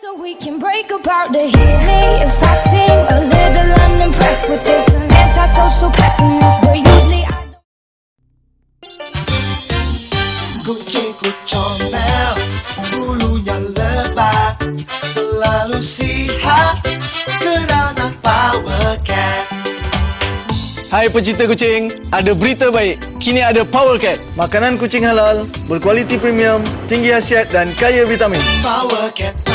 so we can break about the hit Me if I seem a little unimpressed with this, an antisocial pessimist, but usually I don't. Hai pecinta kucing, ada berita baik. Kini ada Power Cat. Makanan kucing halal, berkualiti premium, tinggi khasiat dan kaya vitamin. Power Cat.